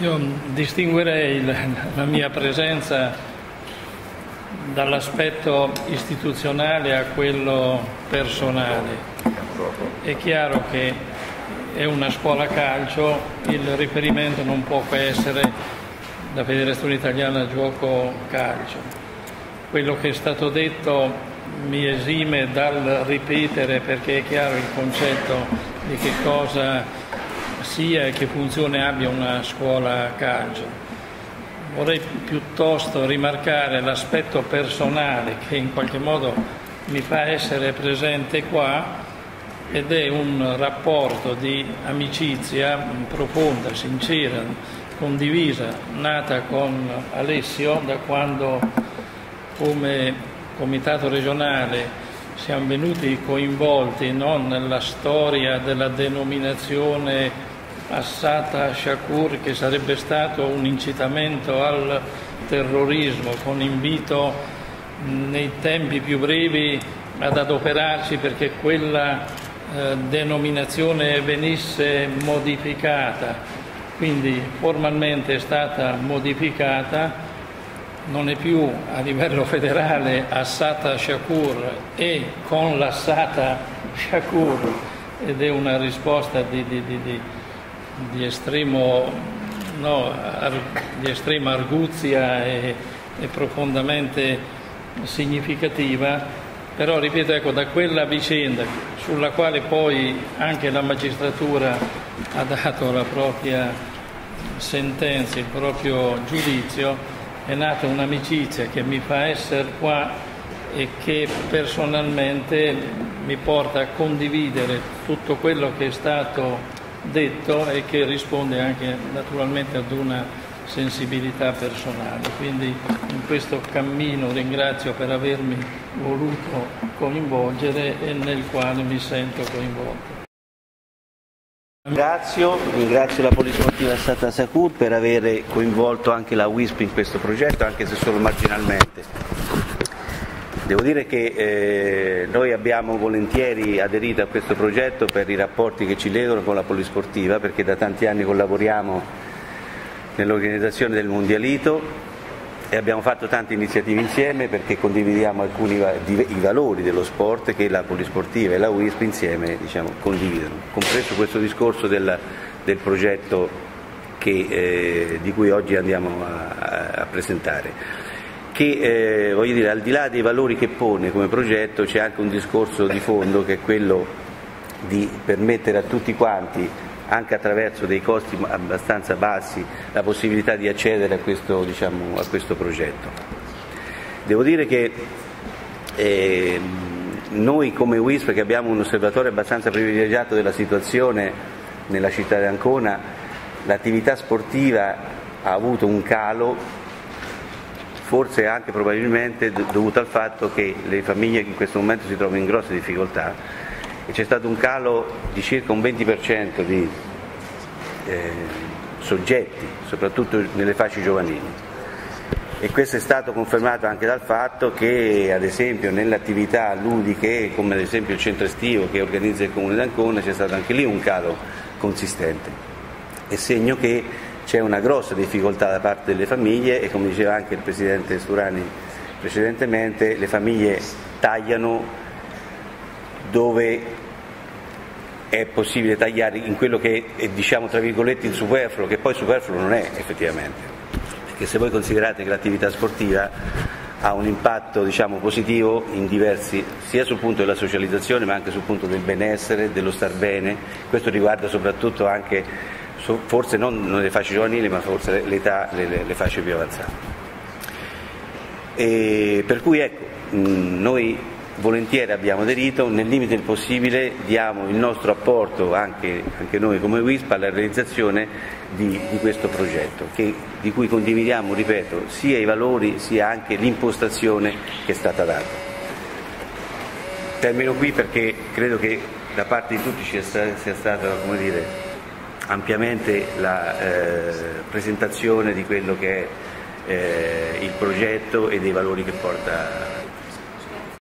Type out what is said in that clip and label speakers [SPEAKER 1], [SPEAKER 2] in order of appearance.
[SPEAKER 1] Io distinguerei la mia presenza dall'aspetto istituzionale a quello personale. È chiaro che è una scuola calcio, il riferimento non può che essere la Federazione Italiana Gioco Calcio. Quello che è stato detto mi esime dal ripetere perché è chiaro il concetto di che cosa sia e che funzione abbia una scuola calcio. Vorrei piuttosto rimarcare l'aspetto personale che in qualche modo mi fa essere presente qua ed è un rapporto di amicizia profonda, sincera, condivisa, nata con Alessio da quando come comitato regionale siamo venuti coinvolti non nella storia della denominazione Assata Shakur che sarebbe stato un incitamento al terrorismo con invito nei tempi più brevi ad adoperarci perché quella eh, denominazione venisse modificata, quindi formalmente è stata modificata, non è più a livello federale Assata Shakur e con l'Assata Shakur ed è una risposta di, di, di, di, estremo, no, di estrema arguzia e, e, profondamente significativa, però ripeto, ecco, da quella vicenda sulla quale poi anche la magistratura ha dato la propria sentenza, il proprio giudizio, è nata un'amicizia che mi fa essere qua e che personalmente mi porta a condividere tutto quello che è stato detto e che risponde anche naturalmente ad una sensibilità personale. Quindi in questo cammino ringrazio per avermi voluto coinvolgere e nel quale mi sento coinvolto.
[SPEAKER 2] Ringrazio, ringrazio la Polisportiva Stata Sacur per aver coinvolto anche la WISP in questo progetto, anche se solo marginalmente. Devo dire che eh, noi abbiamo volentieri aderito a questo progetto per i rapporti che ci legano con la polisportiva, perché da tanti anni collaboriamo nell'organizzazione del Mondialito e abbiamo fatto tante iniziative insieme perché condividiamo alcuni i valori dello sport che la polisportiva e la WISP insieme diciamo, condividono, compreso questo discorso del, del progetto che, eh, di cui oggi andiamo a, a presentare che eh, voglio dire, al di là dei valori che pone come progetto c'è anche un discorso di fondo che è quello di permettere a tutti quanti anche attraverso dei costi abbastanza bassi la possibilità di accedere a questo, diciamo, a questo progetto. Devo dire che eh, noi come WISP che abbiamo un osservatorio abbastanza privilegiato della situazione nella città di Ancona, l'attività sportiva ha avuto un calo forse anche probabilmente dovuto al fatto che le famiglie in questo momento si trovano in grosse difficoltà e c'è stato un calo di circa un 20% di eh, soggetti, soprattutto nelle fasce giovanili. E questo è stato confermato anche dal fatto che ad esempio nelle attività ludiche, come ad esempio il centro estivo che organizza il comune d'Ancona, c'è stato anche lì un calo consistente. È segno che c'è una grossa difficoltà da parte delle famiglie e come diceva anche il Presidente Sturani precedentemente, le famiglie tagliano dove è possibile tagliare in quello che è diciamo tra virgolette il superfluo, che poi superfluo non è effettivamente, perché se voi considerate che l'attività sportiva ha un impatto diciamo, positivo diversi, sia sul punto della socializzazione ma anche sul punto del benessere, dello star bene, questo riguarda soprattutto anche forse non nelle fasce giovanili ma forse l'età, le, le fasce più avanzate. E per cui ecco, noi volentieri abbiamo aderito, nel limite del possibile diamo il nostro apporto anche, anche noi come WISP alla realizzazione di, di questo progetto, che, di cui condividiamo, ripeto, sia i valori sia anche l'impostazione che è stata data. Termino qui perché credo che da parte di tutti sia stata, come dire, ampiamente la eh, presentazione di quello che è eh, il progetto e dei valori che porta